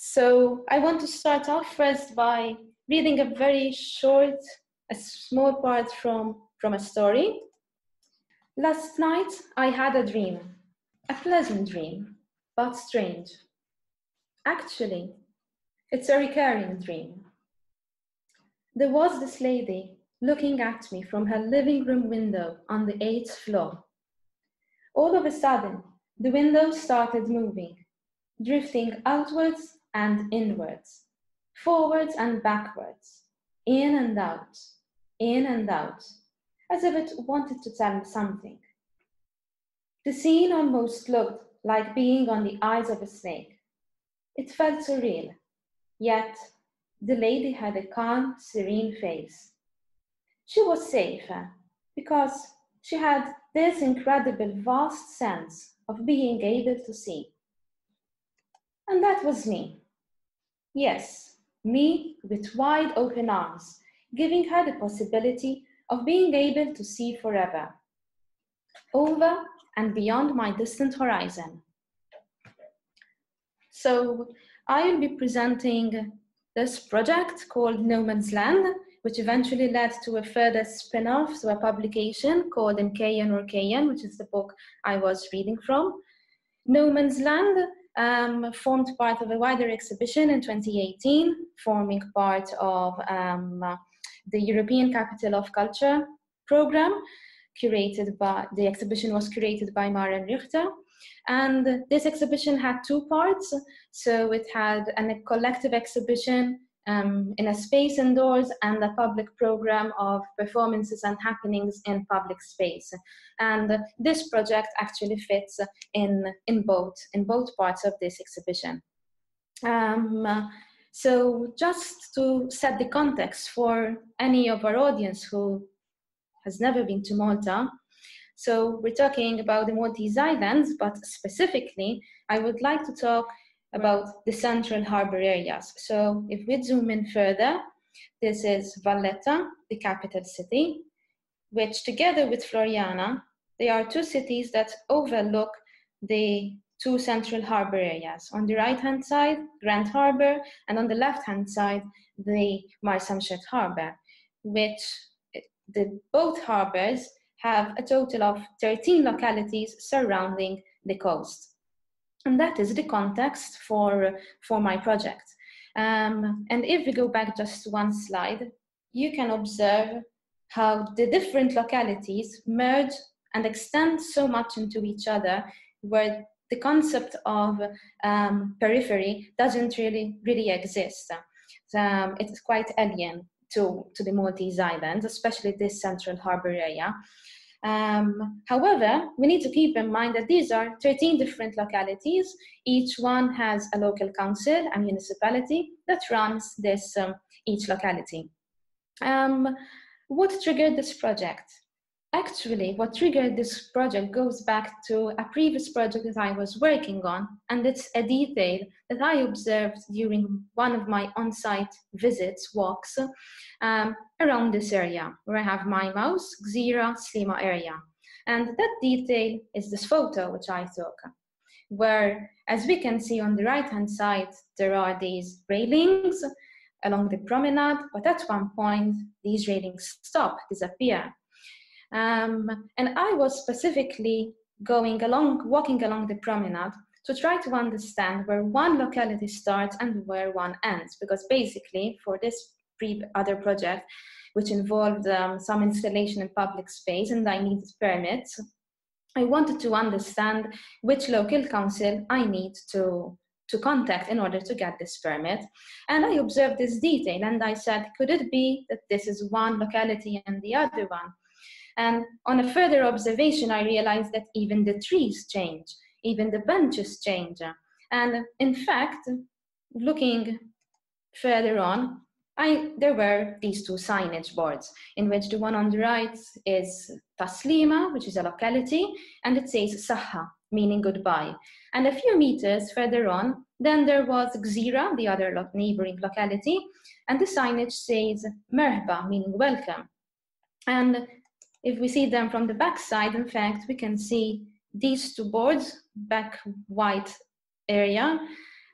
So I want to start off first by reading a very short, a small part from, from a story. Last night I had a dream, a pleasant dream, but strange. Actually, it's a recurring dream. There was this lady looking at me from her living room window on the eighth floor. All of a sudden, the window started moving, drifting outwards and inwards, forwards and backwards, in and out, in and out, as if it wanted to tell me something. The scene almost looked like being on the eyes of a snake. It felt surreal, yet the lady had a calm, serene face. She was safer because she had this incredible, vast sense of being able to see. And that was me. Yes, me with wide open arms, giving her the possibility of being able to see forever, over and beyond my distant horizon. So I will be presenting this project called No Man's Land, which eventually led to a further spin-off to a publication called Nkejjen or Kejjen, which is the book I was reading from. No Man's Land um, formed part of a wider exhibition in 2018, forming part of um, the European Capital of Culture program, curated by, the exhibition was curated by Maren Richter. And this exhibition had two parts. So it had a collective exhibition um, in a space indoors and a public program of performances and happenings in public space. And this project actually fits in, in, both, in both parts of this exhibition. Um, so just to set the context for any of our audience who has never been to Malta, so we're talking about the Maltese Islands, but specifically, I would like to talk about the central harbor areas. So if we zoom in further, this is Valletta, the capital city, which together with Floriana, they are two cities that overlook the two central harbor areas. On the right-hand side, Grand Harbor, and on the left-hand side, the Marsamxett Harbor, which the both harbors have a total of 13 localities surrounding the coast. And that is the context for, for my project. Um, and if we go back just one slide, you can observe how the different localities merge and extend so much into each other, where the concept of um, periphery doesn't really really exist. Um, it's quite alien to, to the Maltese Islands, especially this central harbor area. Um, however, we need to keep in mind that these are 13 different localities. Each one has a local council, a municipality that runs this um, each locality. Um, what triggered this project? Actually, what triggered this project goes back to a previous project that I was working on, and it's a detail that I observed during one of my on site visits, walks, um, around this area where I have my mouse, Gżira, Sliema area. And that detail is this photo which I took, where, as we can see on the right hand side, there are these railings along the promenade, but at one point, these railings stop, disappear um, and I was specifically going along, walking along the promenade to try to understand where one locality starts and where one ends. Because basically, for this pre- other project, which involved um, some installation in public space and I needed permits, I wanted to understand which local council I need to to contact in order to get this permit. And I observed this detail and I said, could it be that this is one locality and the other one? And on a further observation, I realized that even the trees change, even the benches change. And in fact, looking further on, I, there were these two signage boards, in which the one on the right is Tas-Sliema, which is a locality, and it says Saha, meaning goodbye. And a few meters further on, then there was Gżira, the other neighboring locality, and the signage says Merhba, meaning welcome. And if we see them from the back side, in fact, we can see these two boards, back white area,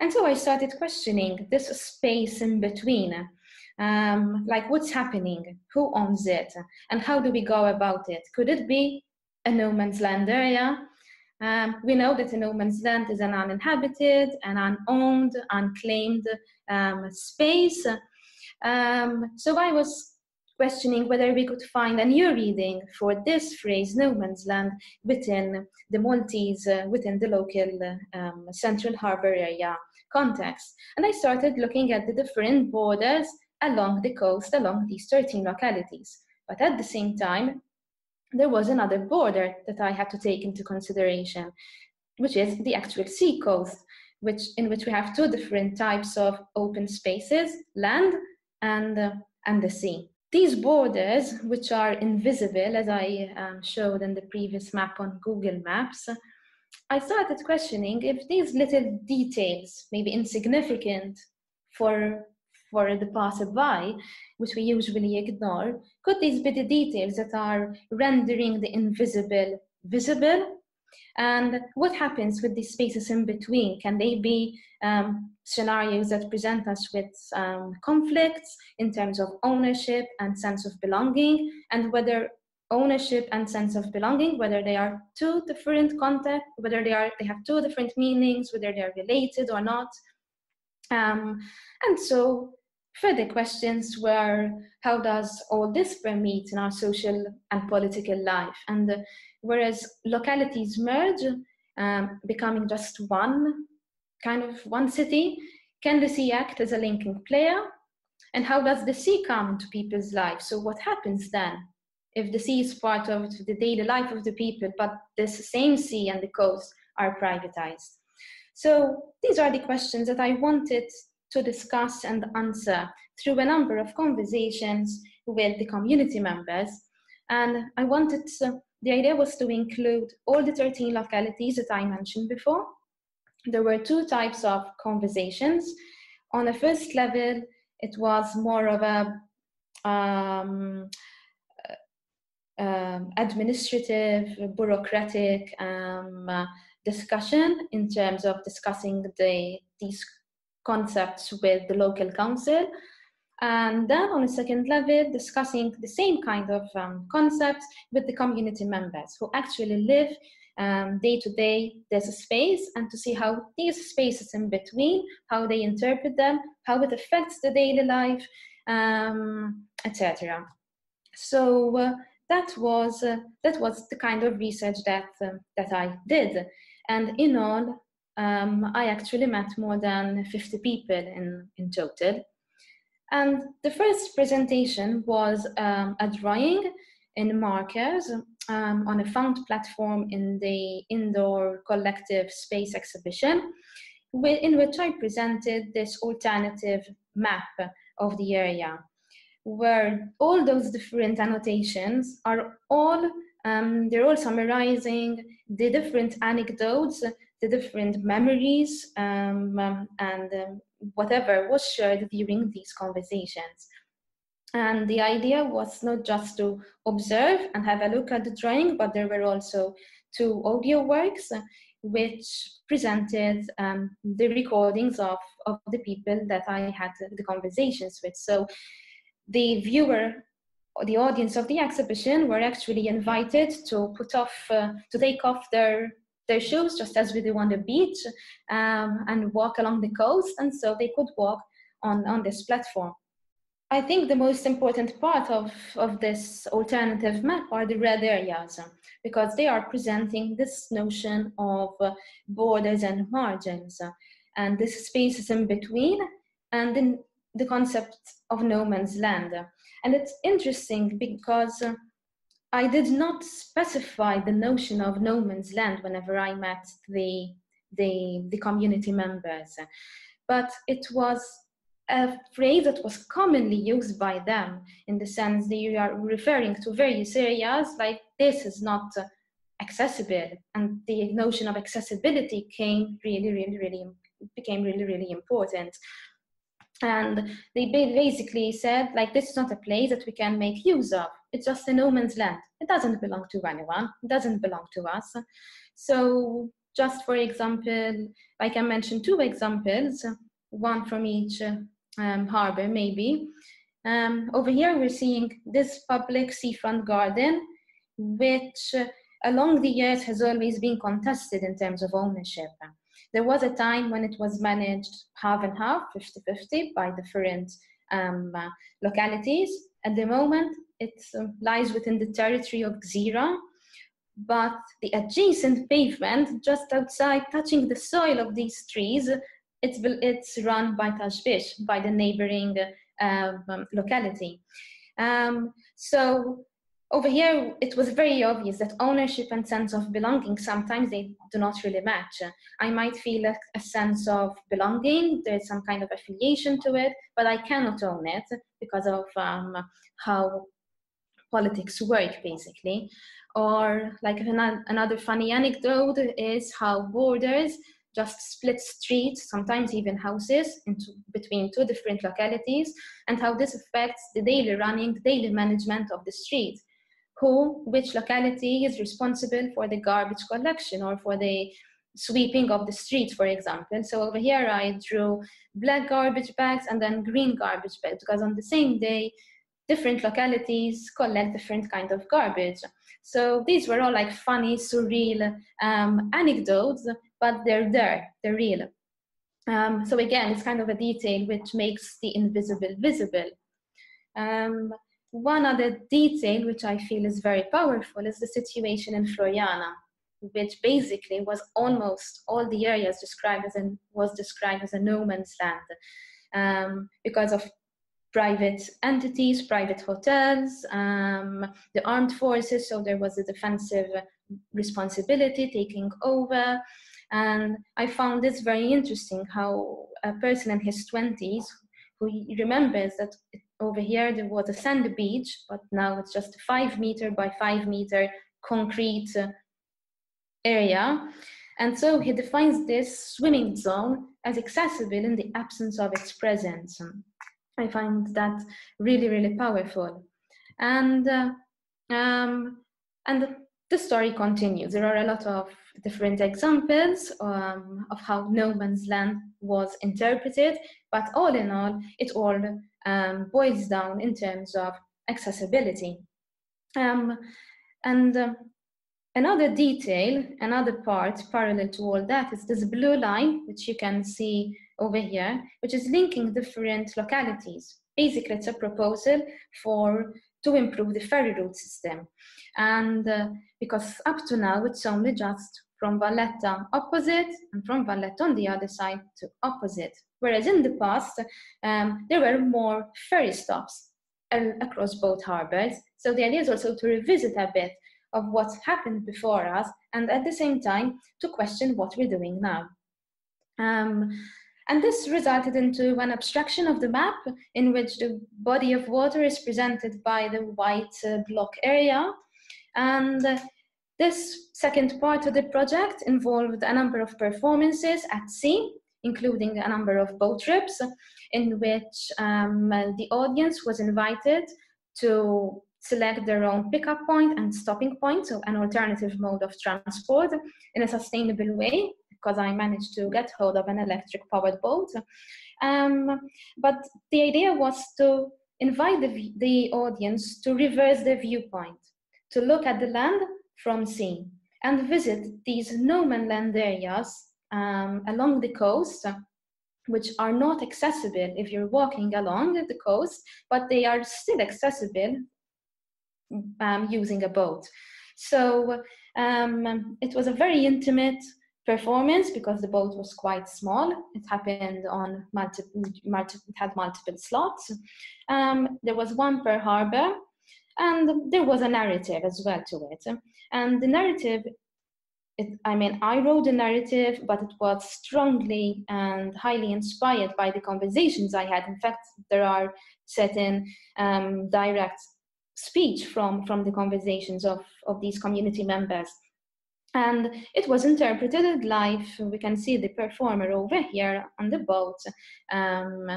And so I started questioning this space in between. Um, like what's happening? Who owns it? And how do we go about it? Could it be a no man's land area? Um, we know that a no man's land is an uninhabited, an unowned, unclaimed um, space. Um, so I was questioning whether we could find a new reading for this phrase, no man's land, within the Maltese, uh, within the local um, Central Harbour area context. And I started looking at the different borders along the coast, along these 13 localities. But at the same time, there was another border that I had to take into consideration, which is the actual sea coast, which, in which we have two different types of open spaces, land and, uh, and the sea. These borders, which are invisible, as I um, showed in the previous map on Google Maps, I started questioning if these little details, maybe insignificant for, for the passerby, which we usually ignore, could these be the details that are rendering the invisible visible and what happens with these spaces in between? Can they be um, scenarios that present us with um, conflicts in terms of ownership and sense of belonging, and whether ownership and sense of belonging, whether they are two different contexts, whether they are they have two different meanings, whether they are related or not. Um, and so further questions were how does all this permeate in our social and political life? And uh, whereas localities merge, um, becoming just one kind of one city, can the sea act as a linking player? And how does the sea come into people's lives? So what happens then if the sea is part of the daily life of the people, but this same sea and the coast are privatized? So these are the questions that I wanted to discuss and answer through a number of conversations with the community members. And I wanted to, the idea was to include all the 13 localities that I mentioned before. There were two types of conversations. On the first level, it was more of a um, uh, administrative, bureaucratic um, uh, discussion in terms of discussing the, these concepts with the local council. And then on a second level, discussing the same kind of um, concepts with the community members who actually live um, day to day there's a space and to see how these spaces in between, how they interpret them, how it affects the daily life, um, etc. So uh, that was uh, that was the kind of research that uh, that I did, and in all, um, I actually met more than 50 people in, in total. And the first presentation was um, a drawing in markers um, on a found platform in the indoor collective space exhibition, in which I presented this alternative map of the area, where all those different annotations are all um, they're all summarizing the different anecdotes the different memories um, and um, whatever was shared during these conversations. And the idea was not just to observe and have a look at the drawing, but there were also two audio works which presented um, the recordings of, of the people that I had the conversations with. So the viewer the audience of the exhibition were actually invited to put off, uh, to take off their their shoes just as we do on the beach um, and walk along the coast and so they could walk on, on this platform. I think the most important part of, of this alternative map are the red areas because they are presenting this notion of uh, borders and margins and this spaces in between and the concept of no man's land. And it's interesting because I did not specify the notion of no man's land whenever I met the, the, the community members, but it was a phrase that was commonly used by them in the sense they are referring to various areas like this is not accessible. And the notion of accessibility came really really really became really really important and they basically said like this is not a place that we can make use of it's just a no man's land it doesn't belong to anyone it doesn't belong to us so just for example, like I can mention two examples, one from each um, harbor maybe. Um, over here, we're seeing this public seafront garden, which uh, along the years has always been contested in terms of ownership. There was a time when it was managed half and half, 50 50, by different um, uh, localities. At the moment, it uh, lies within the territory of Gżira, but the adjacent pavement just outside touching the soil of these trees it's, it's run by Ta' Xbiex, by the neighboring um, locality. Um, so over here, it was very obvious that ownership and sense of belonging sometimes they do not really match. I might feel a, a, sense of belonging, there's some kind of affiliation to it, but I cannot own it because of um, how politics work, basically. Or, like another funny anecdote, is how borders just split streets, sometimes even houses, into between two different localities, and how this affects the daily running, the daily management of the street. Who, which locality is responsible for the garbage collection or for the sweeping of the streets, for example. So over here I drew black garbage bags and then green garbage bags because on the same day, different localities collect different kind of garbage. So these were all like funny, surreal um, anecdotes but they're there, they're real. Um, so again, it's kind of a detail which makes the invisible visible. Um, one other detail which I feel is very powerful is the situation in Floriana, which basically was almost all the areas described as was described as a no man's land um, because of private entities, private hotels, um, the armed forces. So there was a defensive responsibility taking over. And I found this very interesting how a person in his 20s who remembers that over here there was a sand beach, but now it's just a five meter by five meter concrete uh, area. And so he defines this swimming zone as accessible in the absence of its presence. I find that really, really powerful. And uh, um, and the story continues. There are a lot of different examples um, of how no man's land was interpreted, but all in all, it all um, boils down in terms of accessibility. Um, and uh, another detail, another part parallel to all that is this blue line, which you can see over here, which is linking different localities. Basically, it's a proposal for to improve the ferry route system. And uh, because up to now, it's only just from Valletta opposite and from Valletta on the other side to opposite. Whereas in the past, um, there were more ferry stops across both harbors. So the idea is also to revisit a bit of what happened before us and at the same time to question what we're doing now. Um, and this resulted into an abstraction of the map in which the body of water is presented by the white uh, block area. And this second part of the project involved a number of performances at sea, including a number of boat trips, in which um, the audience was invited to select their own pickup point and stopping point, so an alternative mode of transport in a sustainable way because I managed to get hold of an electric powered boat. Um, but the idea was to invite the, the audience to reverse their viewpoint, to look at the land from sea and visit these no man land areas um, along the coast which are not accessible if you're walking along the coast, but they are still accessible um, using a boat. So um, it was a very intimate performance because the boat was quite small. It happened on multiple, multi, it had multiple slots. Um, there was one per harbor, and there was a narrative as well to it. And the narrative, it, I mean, I wrote the narrative, but it was strongly and highly inspired by the conversations I had. In fact, there are certain um, direct speech from from the conversations of of these community members and it was interpreted live. We can see the performer over here on the boat, um,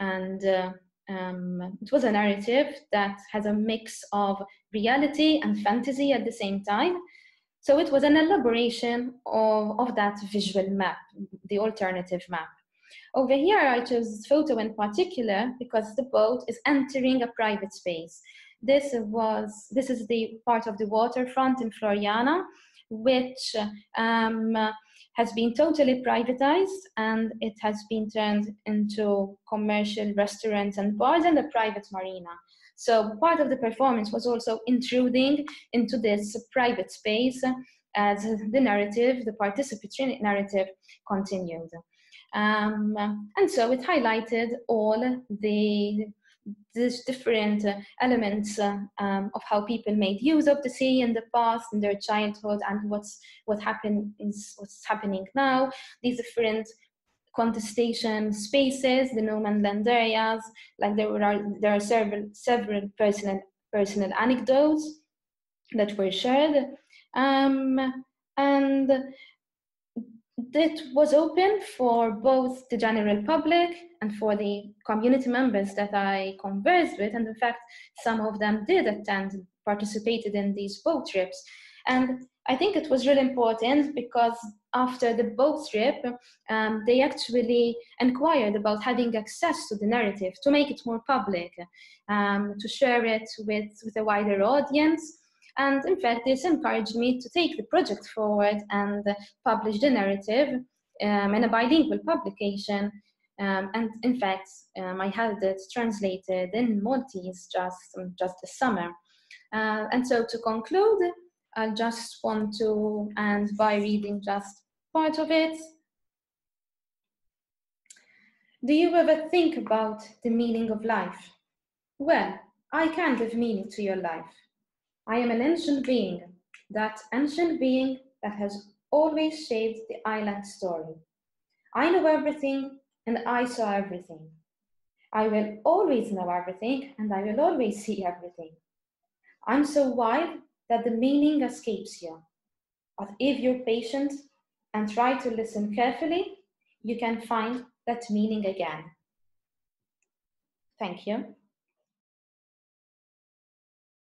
and uh, um, it was a narrative that has a mix of reality and fantasy at the same time. So it was an elaboration of, of that visual map, the alternative map. Over here, I chose this photo in particular because the boat is entering a private space. This was this is the part of the waterfront in Floriana, which um, has been totally privatized and it has been turned into commercial restaurants and bars and a private marina. So part of the performance was also intruding into this private space as the narrative, the participatory narrative continued. Um, and so it highlighted all the these different uh, elements uh, um, of how people made use of the sea in the past in their childhood and what's what happened is what's happening now. These different contestation spaces the no man land areas like there are there are several several personal personal anecdotes that were shared. Um, and that was open for both the general public and for the community members that I conversed with. And in fact, some of them did attend, participated in these boat trips. And I think it was really important because after the boat trip, um, they actually inquired about having access to the narrative, to make it more public, um, to share it with, with a wider audience. And in fact, this encouraged me to take the project forward and publish the narrative um, in a bilingual publication. Um, and in fact, um, I had it translated in Maltese just, um, just this summer. Uh, and so to conclude, I just want to end by reading just part of it. Do you ever think about the meaning of life? Well, I can give meaning to your life. I am an ancient being, that ancient being that has always shaped the island story. I know everything and I saw everything. I will always know everything and I will always see everything. I'm so wide that the meaning escapes you. But if you're patient and try to listen carefully, you can find that meaning again. Thank you.